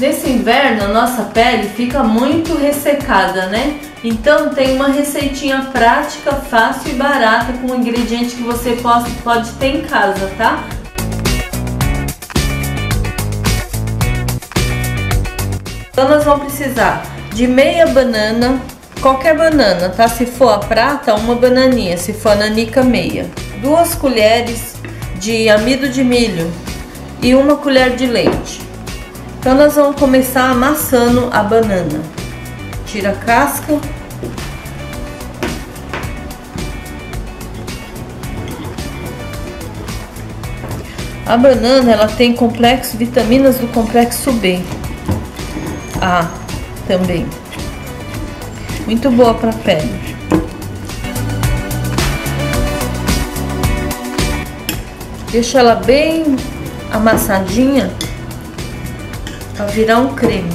Nesse inverno, a nossa pele fica muito ressecada, né? Então tem uma receitinha prática, fácil e barata com um ingrediente que você pode, pode ter em casa, tá? Então nós vamos precisar de meia banana, qualquer banana, tá? Se for a prata, uma bananinha, se for a nanica, meia. Duas colheres de amido de milho e uma colher de leite. Então nós vamos começar amassando a banana. Tira a casca. A banana ela tem complexo vitaminas do complexo B. A também. Muito boa para a pele. Deixa ela bem amassadinha para virar um creme.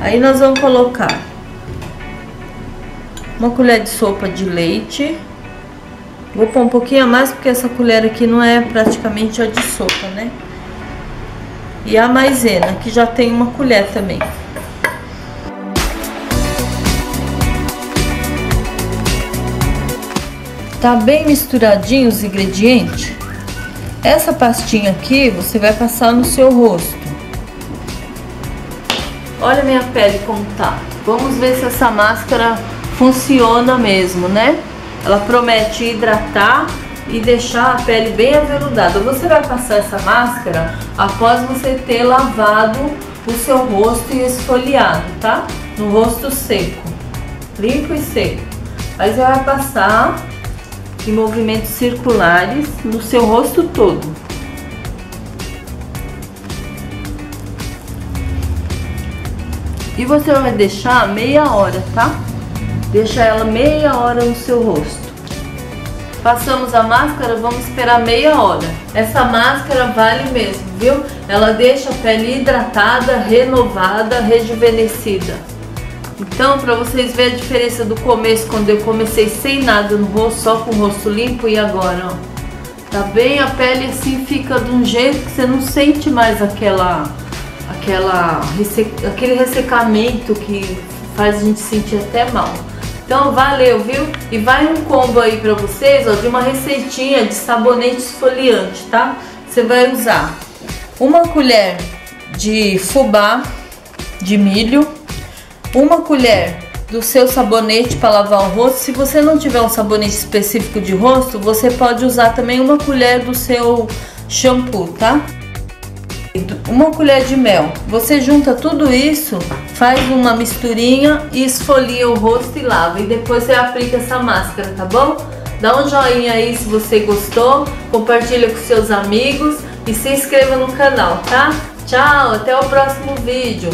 Aí nós vamos colocar uma colher de sopa de leite. Vou pôr um pouquinho a mais porque essa colher aqui não é praticamente a de sopa, né? E a maisena, que já tem uma colher também. Tá bem misturadinho os ingredientes? Essa pastinha aqui você vai passar no seu rosto. Olha minha pele como tá. Vamos ver se essa máscara funciona mesmo, né? Ela promete hidratar e deixar a pele bem aveludada. Você vai passar essa máscara após você ter lavado o seu rosto e esfoliado, tá? No rosto seco, limpo e seco. Aí você vai passar em movimentos circulares no seu rosto todo. E você vai deixar meia hora, tá? Deixa ela meia hora no seu rosto. Passamos a máscara, vamos esperar meia hora. Essa máscara vale mesmo, viu? Ela deixa a pele hidratada, renovada, rejuvenescida. Então, para vocês verem a diferença do começo, quando eu comecei sem nada no rosto, só com o rosto limpo e agora, ó. Tá bem? A pele assim fica de um jeito que você não sente mais aquela, aquela, aquele ressecamento que faz a gente sentir até mal. Então valeu, viu? E vai um combo aí pra vocês, ó, de uma receitinha de sabonete esfoliante, tá? Você vai usar uma colher de fubá de milho, uma colher do seu sabonete para lavar o rosto. Se você não tiver um sabonete específico de rosto, você pode usar também uma colher do seu shampoo, tá? Uma colher de mel. Você junta tudo isso, faz uma misturinha e esfolia o rosto e lava. E depois você aplica essa máscara, tá bom? Dá um joinha aí se você gostou, compartilha com seus amigos e se inscreva no canal, tá? Tchau, até o próximo vídeo.